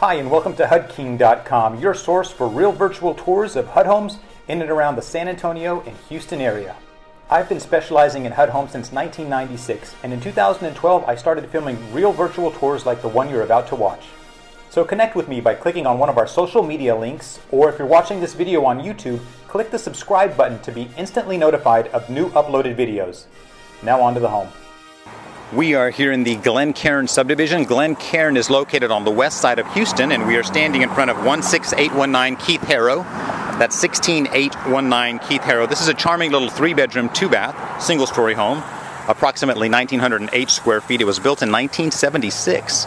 Hi, and welcome to HUDking.com, your source for real virtual tours of HUD homes in and around the San Antonio and Houston area. I've been specializing in HUD homes since 1996, and in 2012 I started filming real virtual tours like the one you're about to watch. So connect with me by clicking on one of our social media links, or if you're watching this video on YouTube, click the subscribe button to be instantly notified of new uploaded videos. Now on to the home. We are here in the Glen Cairn subdivision. Glen Cairn is located on the west side of Houston, and we are standing in front of 16819 Keith Harrow. That's 16819 Keith Harrow. This is a charming little three bedroom, two bath, single story home, approximately 1,908 square feet. It was built in 1976.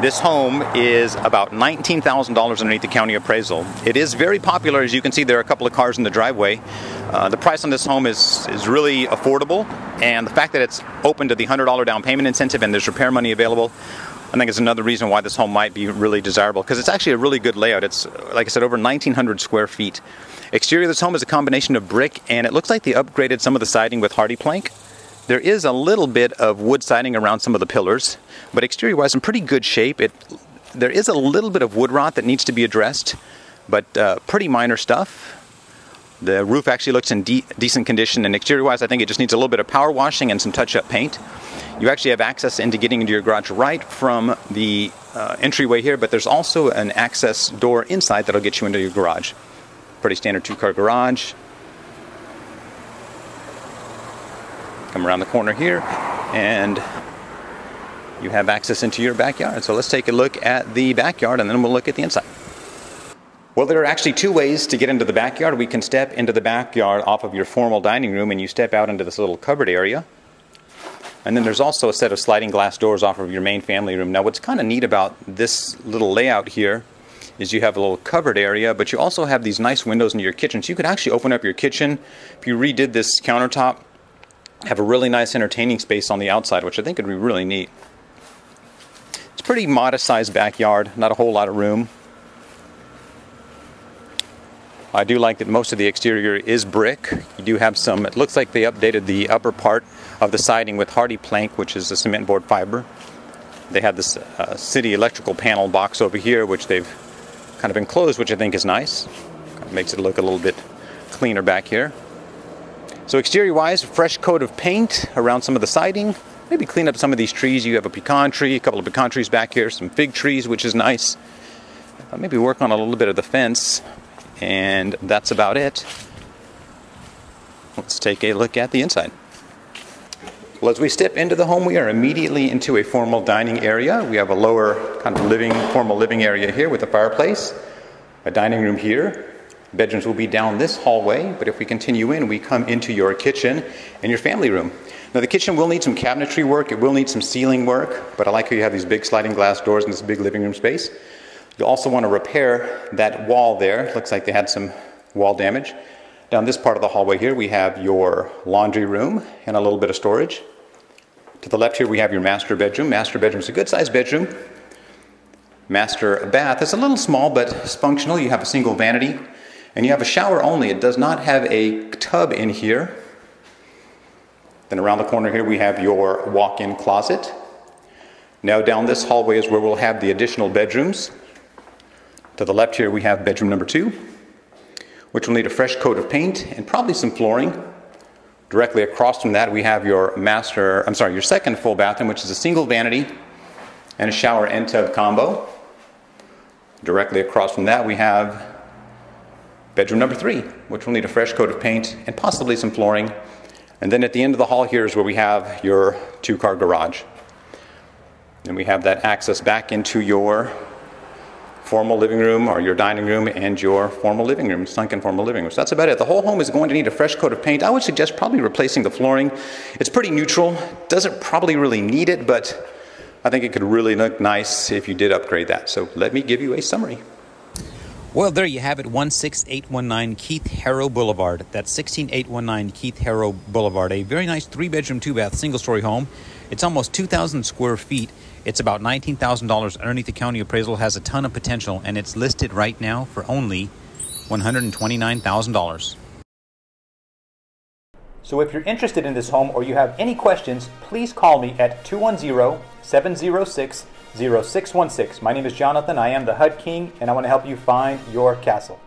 This home is about $19,000 underneath the county appraisal. It is very popular. As you can see, there are a couple of cars in the driveway. Uh, the price on this home is, is really affordable, and the fact that it's open to the $100 down payment incentive and there's repair money available, I think is another reason why this home might be really desirable because it's actually a really good layout. It's, like I said, over 1,900 square feet. Exterior of this home is a combination of brick, and it looks like they upgraded some of the siding with HardiePlank. There is a little bit of wood siding around some of the pillars, but exterior wise, in pretty good shape. It, there is a little bit of wood rot that needs to be addressed, but uh, pretty minor stuff. The roof actually looks in de- decent condition, and exterior wise, I think it just needs a little bit of power washing and some touch up paint. You actually have access into getting into your garage right from the uh, entryway here, but there's also an access door inside that'll get you into your garage. Pretty standard two car garage. Come around the corner here, and you have access into your backyard. So let's take a look at the backyard and then we'll look at the inside. Well, there are actually two ways to get into the backyard. We can step into the backyard off of your formal dining room and you step out into this little covered area. And then there's also a set of sliding glass doors off of your main family room. Now, what's kind of neat about this little layout here is you have a little covered area, but you also have these nice windows into your kitchen. So you could actually open up your kitchen. If you redid this countertop, have a really nice entertaining space on the outside, which I think would be really neat. It's a pretty modest sized backyard, not a whole lot of room. I do like that most of the exterior is brick. You do have some, it looks like they updated the upper part of the siding with HardiePlank, which is a cement board fiber. They have this uh, city electrical panel box over here, which they've kind of enclosed, which I think is nice. Kind of makes it look a little bit cleaner back here. So exterior wise, a fresh coat of paint around some of the siding. Maybe clean up some of these trees. You have a pecan tree, a couple of pecan trees back here, some fig trees, which is nice. Uh, maybe work on a little bit of the fence, and that's about it. Let's take a look at the inside. Well, as we step into the home, we are immediately into a formal dining area. We have a lower kind of living, formal living area here with a fireplace, a dining room here, Bedrooms will be down this hallway, but if we continue in, we come into your kitchen and your family room. Now, the kitchen will need some cabinetry work, it will need some ceiling work, but I like how you have these big sliding glass doors in this big living room space. You'll also want to repair that wall there. Looks like they had some wall damage. Down this part of the hallway here, we have your laundry room and a little bit of storage. To the left here, we have your master bedroom. Master bedroom is a good sized bedroom. Master bath is a little small but it's functional. You have a single vanity and you have a shower only. It does not have a tub in here. Then around the corner here we have your walk-in closet. Now down this hallway is where we'll have the additional bedrooms. To the left here we have bedroom number two, which will need a fresh coat of paint and probably some flooring. Directly across from that we have your master, I'm sorry, your second full bathroom, which is a single vanity and a shower and tub combo. Directly across from that we have Bedroom number three, which will need a fresh coat of paint and possibly some flooring. And then at the end of the hall here is where we have your two car garage. And we have that access back into your formal living room or your dining room and your formal living room, sunken formal living room. So that's about it. The whole home is going to need a fresh coat of paint. I would suggest probably replacing the flooring. It's pretty neutral, doesn't probably really need it, but I think it could really look nice if you did upgrade that. So let me give you a summary. Well, there you have it 16819 Keith Harrow Boulevard. That's 16819 Keith Harrow Boulevard. A very nice three bedroom, two bath, single story home. It's almost 2,000 square feet. It's about $19,000 underneath the county appraisal, has a ton of potential, and it's listed right now for only $129,000. So if you're interested in this home or you have any questions, please call me at 210 706 0616. My name is Jonathan. I am the HUD King, and I want to help you find your castle.